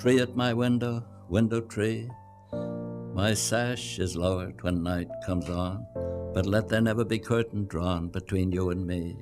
tree at my window, window tree. My sash is lowered when night comes on, but let there never be curtain drawn between you and me.